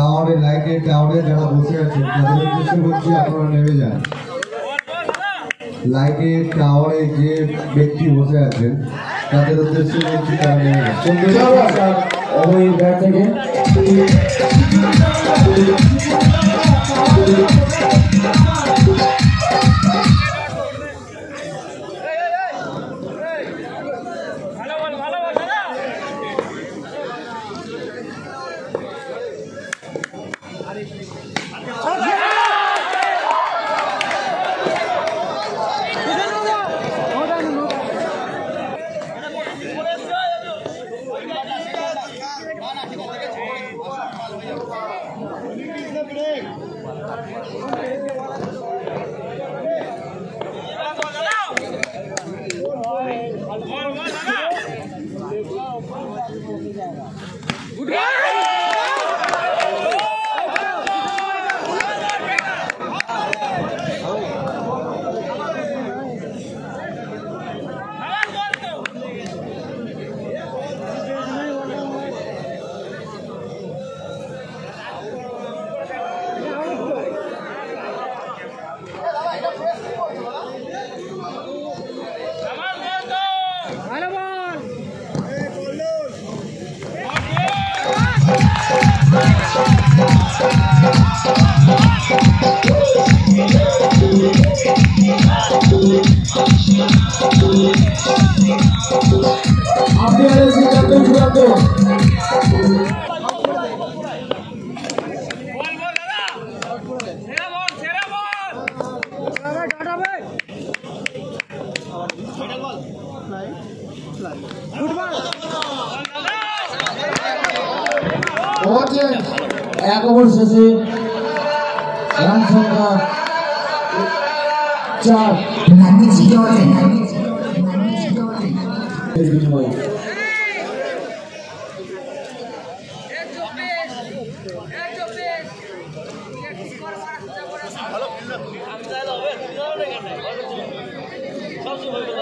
টাওয়ারে, লাইটের টাওয়ারে যারা বসে আছে তাদের উদ্দেশ্যে বলছি আপনারা নেমে যান। লাইটের টাওয়ারে যে ব্যক্তি বসে আছেন, তাদের উদ্দেশ্যে বলছি তারা নেমে যান। থেকে। সিদ্ধান্ত চূড়ান্ত হচ্ছে এক ওভার শেষে রান সংখ্যা চার বিনিময়ে Yeah.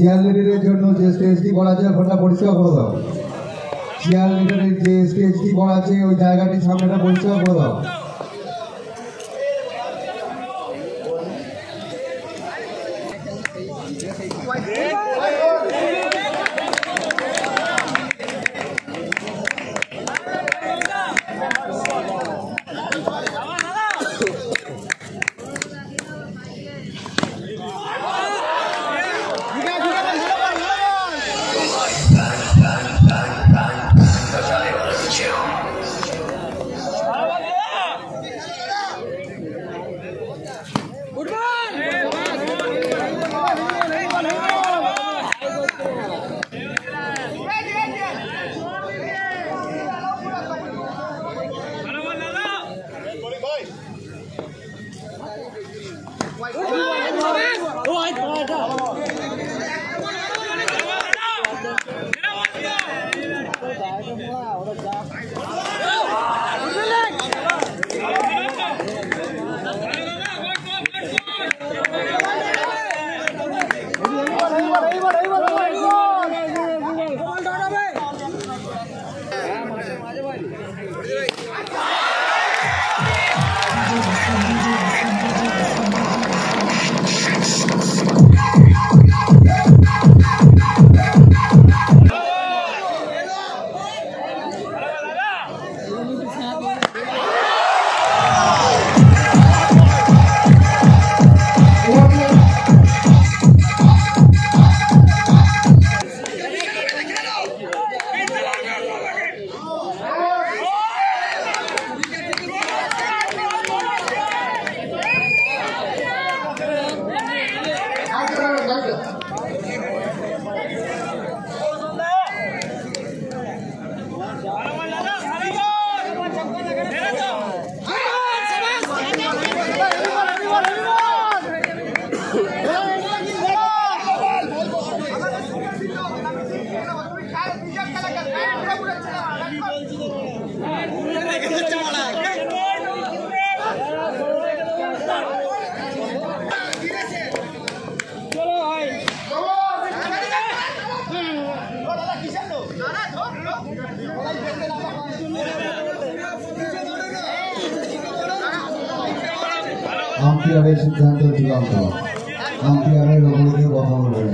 চেয়ার লিডারের জন্য যে স্টেজটি করা আছে ওটা পরিষ্কার করে দাও। চেয়ার লিডারের যে স্টেজটি করা আছে ওই জায়গাটির সামনেটা পরিষ্কার করে দাও। Oh, আম্পায়ারের সিদ্ধান্ত চূড়ান্ত আম্পায়ারের ওপরে কথা বলবেন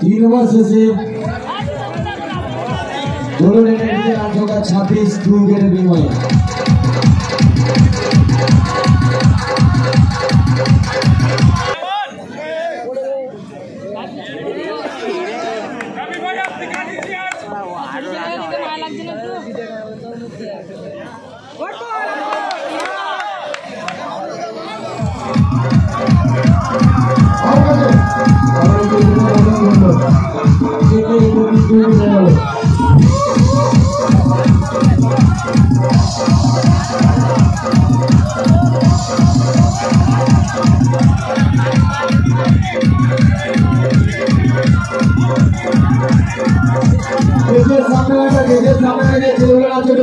तीन वर्ष से दोनों ने आठ का छब्बीस टू गेट विन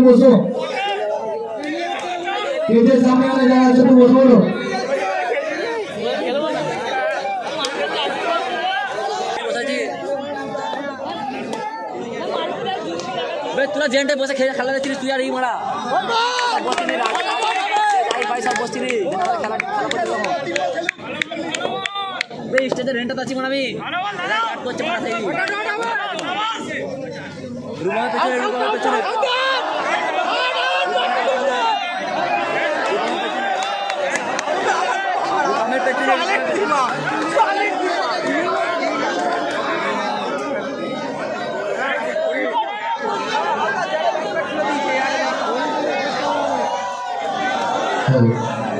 বসো। গেটের সামনে একটা জায়গা আছে, একটু বসো, বলো। তোরা জেন্টে বসে খেলা খেলা দেখছিস তুই আর এই মারা। স্টেজে রেন্টটা আছি মানে আমি। করছে মারা রুমাল পেছনে রুমাল পেছনে।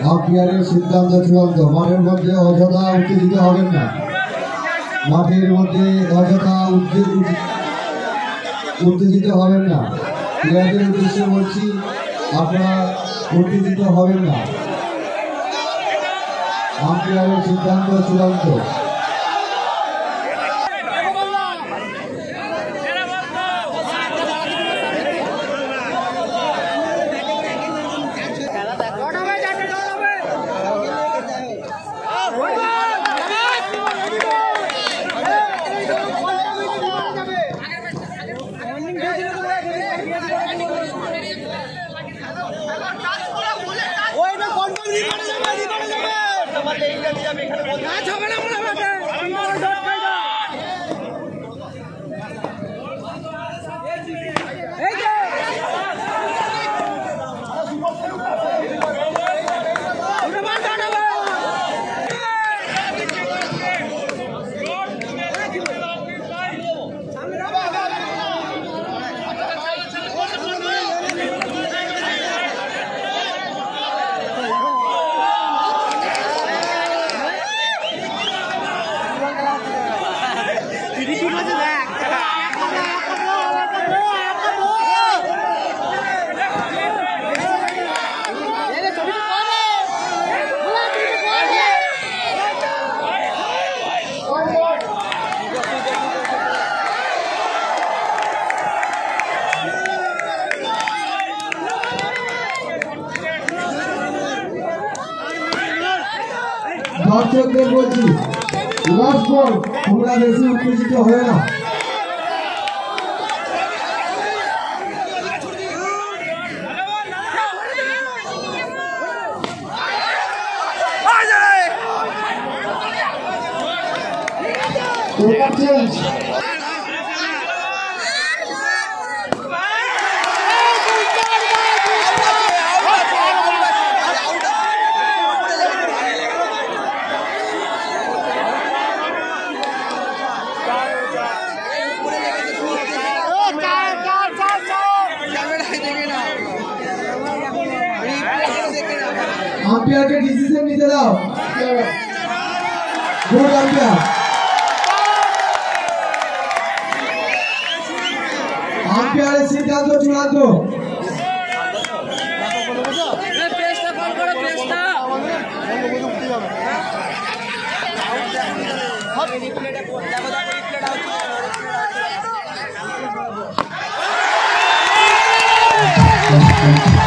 আম্পায়ারের সিদ্ধান্ত চূড়ান্ত। মাঠের মধ্যে অযথা উত্তেজিত হবেন না। মাঠের মধ্যে অযথা উত্তে- উত্তে- উত্তেজিত হবেন না। প্লেয়ারদের উদ্দেশ্যে বলছি, আপনারা উত্তেজিত হবেন না। 함께하는 진단과 주방도 আমার দেরি আমি এখানে কাজ হবে। না দর্শকদের বলছি বল তোমরা বেশি উত্তেজিত হয়ে না Take change. আম্পায়ারকে ডিসিশন নিতে দাও। গুড আম্পায়ার আম্পায়ারের সিদ্ধান্ত চূড়ান্ত। পেস্টটা কল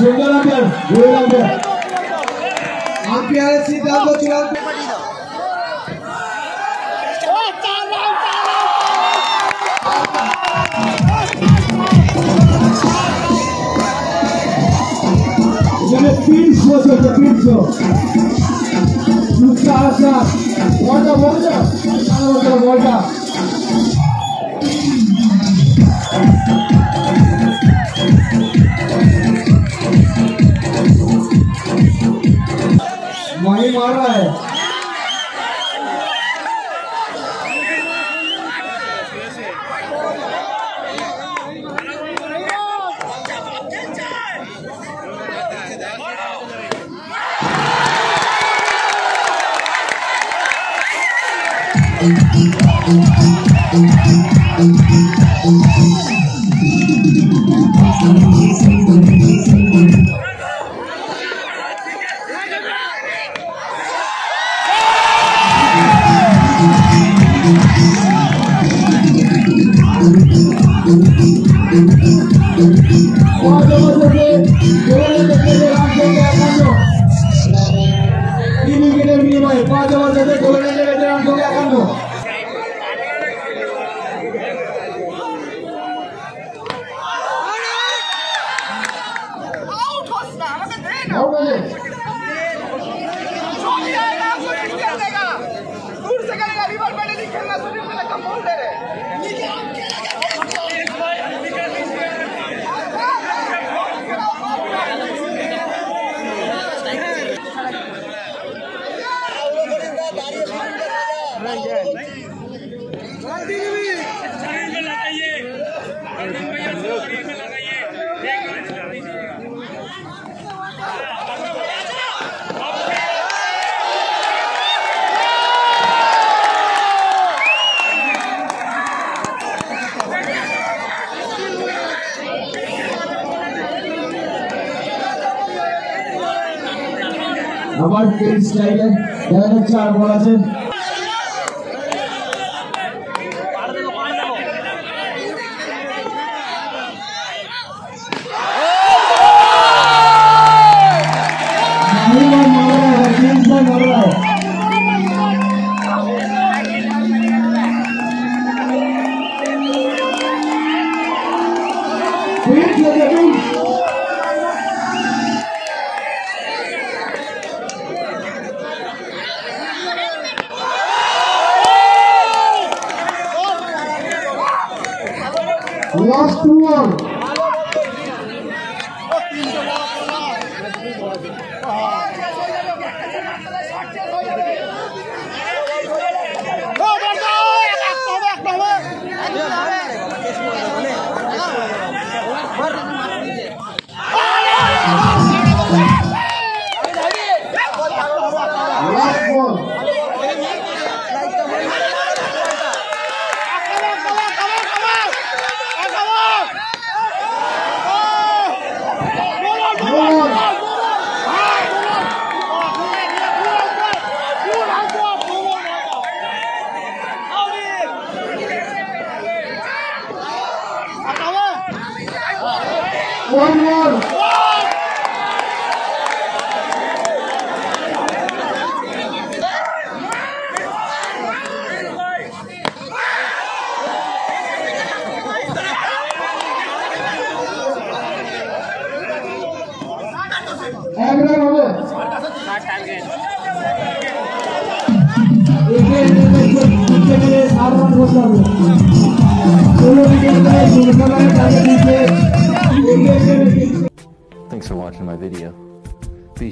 সুন্দর আম্পায়ার গুড আম্পায়ার আম্পায়ারের সিদ্ধান্ত চূড়ান্ত এখানে তিনশো চলছে তিনশো সুস্থ আসা বলটা বলটা বলটা Diz Lord. আবার এই স্টাইলে দেখা যাচ্ছে আর বল আছে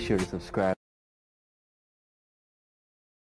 sure to subscribe.